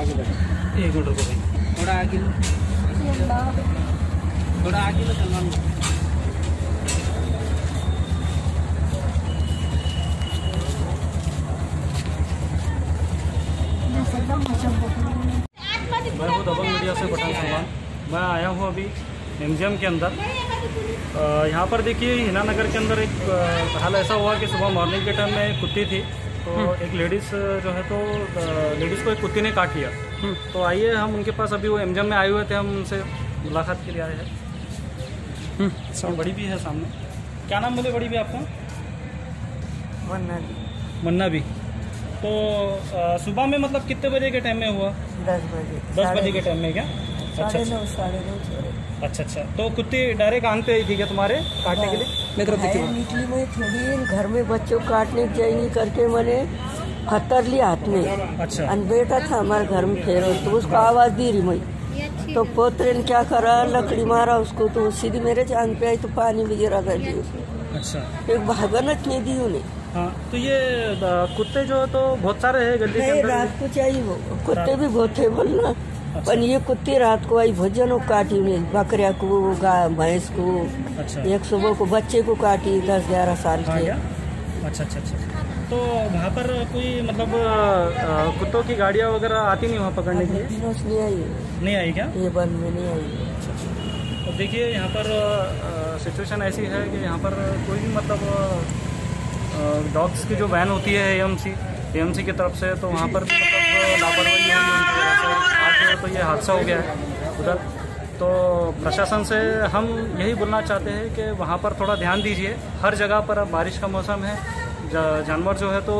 आगे बढ़ो एक मिनट रुको भाई थोड़ा आगे थोड़ा आगे लो सलमान मैं हूँ दबंग मीडिया से पठान सलमान मैं आया हूँ अभी म्यूज़ियम के अंदर यहाँ पर देखिए हिना नगर के अंदर एक हाल ऐसा हुआ कि सुबह मॉर्निंग के टाइम में कुत्ती थी। तो एक लेडीज़ जो है तो लेडीज़ को एक कुत्ती ने काट लिया। तो आइए हम उनके पास अभी वो म्यूज़ियम में आए हुए थे हम उनसे मुलाकात के लिए आए हैं। तो बड़ी भी है सामने। क्या नाम बोले बड़ी भी आपका? मन्ना भी मन्ना भी। तो सुबह में मतलब कितने बजे के टाइम में हुआ? दस बजे। दस बजे के टाइम में क्या? साढ़े अच्छा। नौ साढ़े नौ अच्छा अच्छा। तो कुत्ती डायरेक्ट आंग पे आई थी क्या तुम्हारे काटने के लिए? मेरी तरफ़ है देखिए निकली मैं थोड़ी घर में बच्चों को काटने की जाएँगी करके मैंने खतर लिया हाथ में। अच्छा। अन बेटा था हमारे घर में फेरो तो उसको आवाज़ दी रही मैं तो पोतरे ने क्या करा? लकड़ी मारा उसको तो सीधी मेरे जान पे आई तो पानी में गिरा कर दी उसको अच्छा एक भागन नहीं दी उन्हें। हाँ तो ये कुत्ते जो है तो बहुत सारे हैं गली के अंदर? रात को चाहिए वो। कुत्ते भी बहुत थे बोलना। पर ये कुत्ते रात को आई भोजन काटी उन्हें बकरिया को गाय भैंस को अच्छा एक सुबह को बच्चे को काटी दस ग्यारह साल के अच्छा अच्छा अच्छा तो वहाँ पर कोई मतलब कुत्तों की गाड़ियाँ वगैरह आती नहीं वहाँ पकड़ने के लिए नहीं आई नहीं आई क्या ये बंद में नहीं आई तो देखिए यहाँ पर सिचुएशन ऐसी है कि यहाँ पर कोई भी मतलब डॉग्स की जो वैन होती है एएमसी एएमसी की तरफ़ से तो वहाँ पर भी मतलब लापरवाही तो ये हादसा हो गया है उधर। तो प्रशासन से हम यही बोलना चाहते हैं कि वहाँ पर थोड़ा ध्यान दीजिए। हर जगह पर अब बारिश का मौसम है। जानवर जो है तो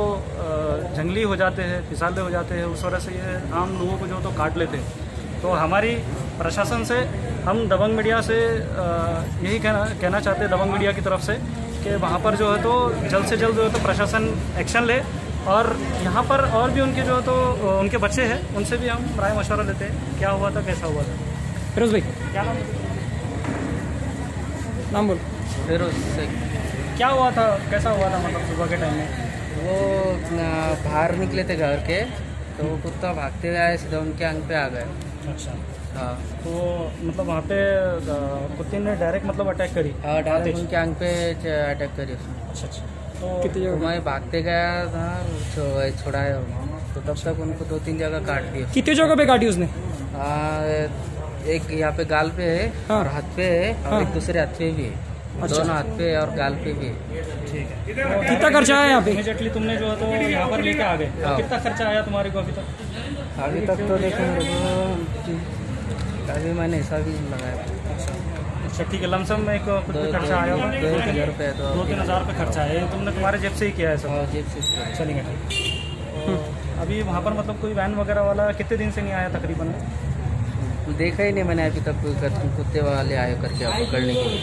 जंगली हो जाते हैं, फिसाले हो जाते हैं। उस वजह से ये आम लोगों को जो तो काट लेते हैं। तो हमारी प्रशासन से हम दबंग मीडिया से यही कहना कहना चाहते हैं दबंग मीडिया की तरफ़ से कि वहाँ पर जो है तो जल्द से जल्द जो है तो प्रशासन एक्शन ले। और यहाँ पर और भी उनके जो तो उनके बच्चे हैं उनसे भी हम राय मशवरा लेते हैं क्या हुआ था कैसा हुआ था। फिरोज भाई। क्या नाम नाम बोल। फिरोज क्या हुआ था कैसा हुआ था मतलब सुबह के टाइम में? वो बाहर निकले थे घर के तो वो कुत्ता भागते हुए आए सीधा उनके अंग पे आ गए। अच्छा। हाँ। तो मतलब वहाँ पे कुत्ते ने डायरेक्ट मतलब अटैक करी? और डायरेक्ट उनके अंग पे अटैक करी उसने। अच्छा अच्छा। कितनी तो जगह मैं भागते गया था छो- छुड़ाया तो तब तक उनको दो तीन जगह काट दिया। कितनी जगह पे काटी उसने? आ, एक यहाँ पे गाल पे है हाँ। और हाथ पे है और हाँ। एक दूसरे हाथ पे भी है। अच्छा। दोनों हाथ पे और गाल पे भी है। ठीक है। कितना खर्चा आया यहाँ पे? इमीडिएटली तुमने जो है तो यहाँ पर लेके आ गए। हाँ। कितना खर्चा आया तुम्हारे को अभी तक? अभी तक तो देखो अभी मैंने हिसाब ही नहीं लगाया। अच्छा ठीक है लमसम में एक कुछ खर्चा आया होगा। दो एक हज़ार रुपये तो दो तीन हज़ार रुपये खर्चा है तुमने तुम्हारे जेब से ही किया है सब। जेब से। चलेंगे ठीक। तो अभी वहाँ पर मतलब कोई वैन वगैरह वाला कितने दिन से नहीं आया तकरीबन? देखा ही नहीं मैंने अभी तक कुत्ते वाले आए करके आप पकड़ने के लिए।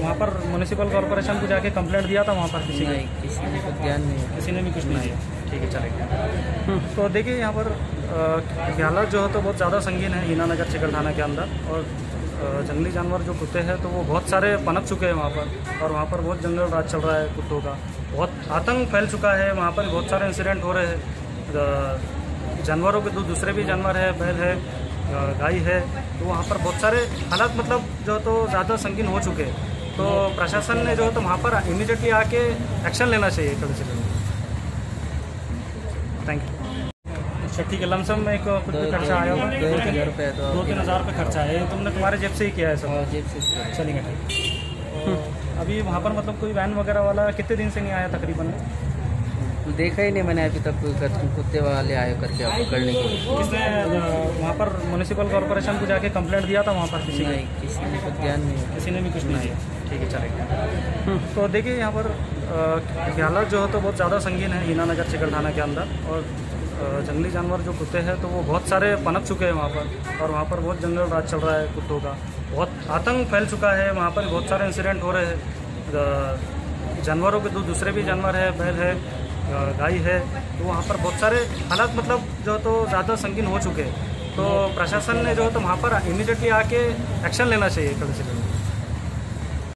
वहाँ पर म्यूनसिपल कॉरपोरेशन को जाके कंप्लेंट दिया था वहाँ पर किसी ने नहीं किसी ने कुछ ध्यान नहीं किसी ने भी कुछ नहीं दिया। ठीक है चलेगा। तो देखिए यहाँ पर हालात जो है तो बहुत ज़्यादा संगीन है हीना नगर चिकल थाना के अंदर। और जंगली जानवर जो कुत्ते हैं तो वो बहुत सारे पनप चुके हैं वहाँ पर। और वहाँ पर बहुत जंगल राज चल रहा है कुत्तों का। बहुत आतंक फैल चुका है, वहाँ पर बहुत सारे इंसिडेंट हो रहे हैं। जानवरों के दूसरे भी जानवर है, बैल है गाय है। तो वहाँ पर बहुत सारे हालात मतलब जो तो ज़्यादा संगीन हो चुके हैं। तो प्रशासन ने जो है तो वहाँ पर इमीडिएटली आके एक्शन लेना चाहिए, कड़ी से थैंक यू अच्छा ठीक है लमसम में एक कुछ खर्चा आया होगा। दो एक हज़ार रुपये तो दो तीन हज़ार रुपये खर्चा आया तुमने तुम्हारे जेब से ही किया है सब। जेब से। चलेंगे ठीक। तो अभी वहाँ पर मतलब कोई वैन वगैरह वाला कितने दिन से नहीं आया तकरीबन? देखा ही नहीं मैंने अभी तक कोई कुत्ते वाले आए करके पकड़ने के किसने वहाँ पर म्यूनसिपल कॉरपोरेशन को जाके कंप्लेंट दिया था वहाँ पर किसी ने? नहीं किसी ने कुछ ध्यान नहीं किसी ने भी कुछ नहीं दिया। ठीक है चलेगा। तो देखिए यहाँ पर हालात जो है तो बहुत ज़्यादा संगीन है हीना नगर चिकल थाना के अंदर। और जंगली जानवर जो कुत्ते हैं तो वो बहुत सारे पनप चुके हैं वहाँ पर। और वहाँ पर बहुत जंगल राज चल रहा है कुत्तों का। बहुत आतंक फैल चुका है, वहाँ पर बहुत सारे इंसिडेंट हो रहे हैं। जानवरों के दो दूसरे भी जानवर है, बैल है गाय है। तो वहाँ पर बहुत सारे हालात मतलब जो तो ज़्यादा संगीन हो चुके हैं। तो प्रशासन ने जो है तो वहाँ पर इमीडिएटली आके एक्शन लेना चाहिए, कड़ी से